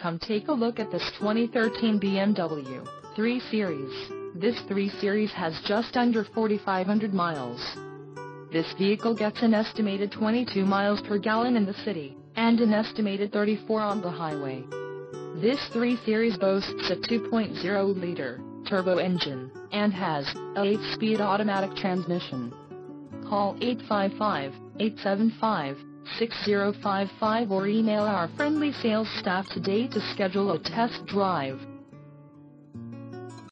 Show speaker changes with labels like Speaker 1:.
Speaker 1: Come take a look at this 2013 BMW 3 Series. This 3 Series has just under 4,500 miles. This vehicle gets an estimated 22 miles per gallon in the city, and an estimated 34 on the highway. This 3 Series boasts a 2.0-liter turbo engine, and has a 8-speed automatic transmission. Call 855-875-6055 or email our friendly sales staff today to schedule a test drive.